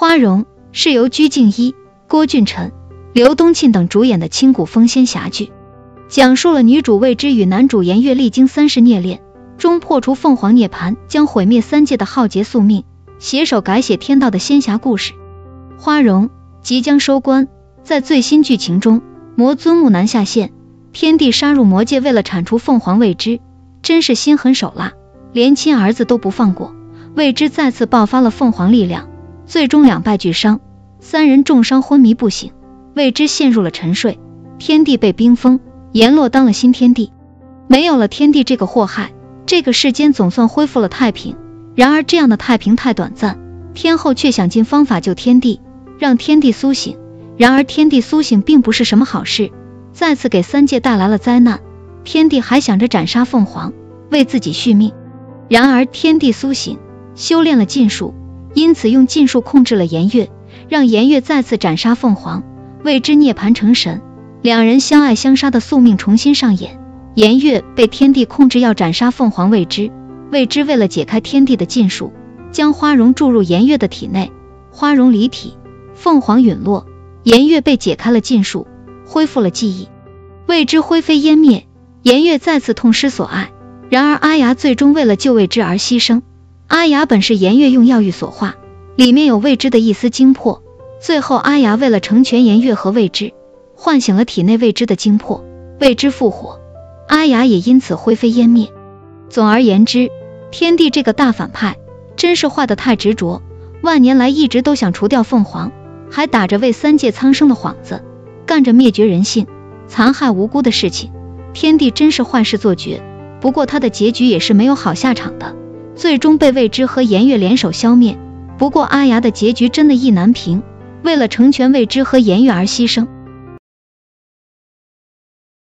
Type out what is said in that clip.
花荣是由鞠婧祎、郭俊辰、刘东庆等主演的清古风仙侠剧，讲述了女主未知与男主颜悦历经三世孽恋，终破除凤凰涅槃，将毁灭三界的浩劫宿命，携手改写天道的仙侠故事。花荣即将收官，在最新剧情中，魔尊木南下线，天帝杀入魔界，为了铲除凤凰未知，真是心狠手辣，连亲儿子都不放过。未知再次爆发了凤凰力量。最终两败俱伤，三人重伤昏迷不醒，未知陷入了沉睡。天地被冰封，阎罗当了新天地。没有了天地这个祸害，这个世间总算恢复了太平。然而这样的太平太短暂，天后却想尽方法救天地，让天地苏醒。然而天地苏醒并不是什么好事，再次给三界带来了灾难。天帝还想着斩杀凤凰，为自己续命。然而天地苏醒，修炼了禁术。因此用禁术控制了颜悦，让颜悦再次斩杀凤凰，为之涅槃成神。两人相爱相杀的宿命重新上演。颜悦被天帝控制要斩杀凤凰未知，未知为了解开天帝的禁术，将花容注入颜悦的体内，花容离体，凤凰陨落，颜悦被解开了禁术，恢复了记忆。未知灰飞烟灭，颜悦再次痛失所爱。然而阿牙最终为了救未知而牺牲。阿雅本是颜月用药玉所化，里面有未知的一丝精魄。最后阿雅为了成全颜月和未知，唤醒了体内未知的精魄，未知复活，阿雅也因此灰飞烟灭。总而言之，天帝这个大反派真是坏得太执着，万年来一直都想除掉凤凰，还打着为三界苍生的幌子，干着灭绝人性、残害无辜的事情。天帝真是坏事做绝，不过他的结局也是没有好下场的。最终被未知和颜月联手消灭。不过阿牙的结局真的意难平，为了成全未知和颜月而牺牲。